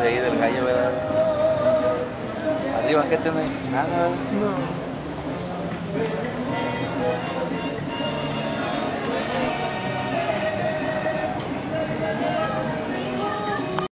de ahí del gallo, ¿verdad? Arriba, ¿qué tiene? Nada, ¿verdad? No.